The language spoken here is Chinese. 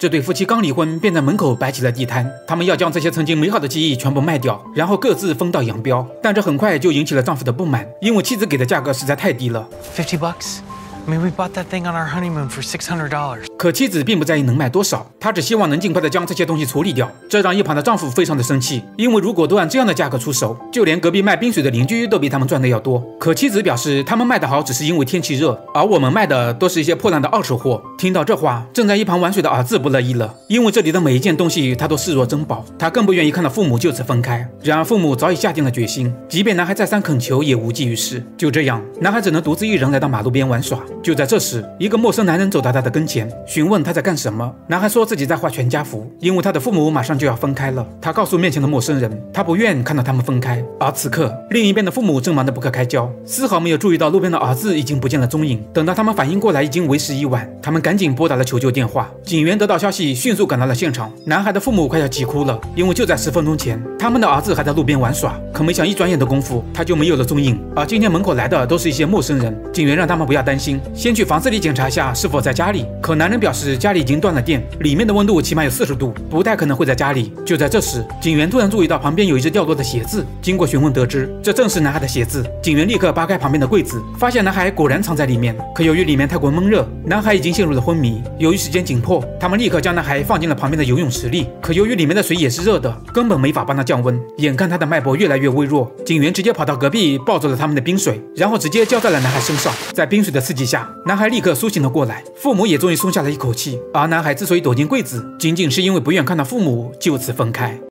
这对夫妻刚离婚，便在门口摆起了地摊。他们要将这些曾经美好的记忆全部卖掉，然后各自分道扬镳。但这很快就引起了丈夫的不满，因为妻子给的价格实在太低了。Fifty bucks? I mean, we bought that thing on our honeymoon for six hundred dollars. 可妻子并不在意能卖多少，她只希望能尽快的将这些东西处理掉。这让一旁的丈夫非常的生气，因为如果都按这样的价格出手，就连隔壁卖冰水的邻居都比他们赚的要多。可妻子表示，他们卖的好只是因为天气热，而我们卖的都是一些破烂的二手货。听到这话，正在一旁玩水的儿子不乐意了，因为这里的每一件东西他都视若珍宝，他更不愿意看到父母就此分开。然而父母早已下定了决心，即便男孩再三恳求也无济于事。就这样，男孩只能独自一人来到马路边玩耍。就在这时，一个陌生男人走到他的跟前，询问他在干什么。男孩说自己在画全家福，因为他的父母马上就要分开了。他告诉面前的陌生人，他不愿看到他们分开。而此刻，另一边的父母正忙得不可开交，丝毫没有注意到路边的儿子已经不见了踪影。等到他们反应过来，已经为时已晚。他们赶赶紧拨打了求救电话。警员得到消息，迅速赶到了现场。男孩的父母快要急哭了，因为就在十分钟前，他们的儿子还在路边玩耍，可没想一转眼的功夫，他就没有了踪影。而今天门口来的都是一些陌生人，警员让他们不要担心，先去房子里检查一下是否在家里。可男人表示家里已经断了电，里面的温度起码有四十度，不太可能会在家里。就在这时，警员突然注意到旁边有一只掉落的鞋子，经过询问得知，这正是男孩的鞋子。警员立刻扒开旁边的柜子，发现男孩果然藏在里面。可由于里面太过闷热，男孩已经陷入了昏迷。由于时间紧迫，他们立刻将男孩放进了旁边的游泳池里。可由于里面的水也是热的，根本没法帮他降温。眼看他的脉搏越来越微弱，警员直接跑到隔壁抱走了他们的冰水，然后直接浇在了男孩身上。在冰水的刺激下，男孩立刻苏醒了过来，父母也终于松下了一口气。而男孩之所以躲进柜子，仅仅是因为不愿看到父母就此分开。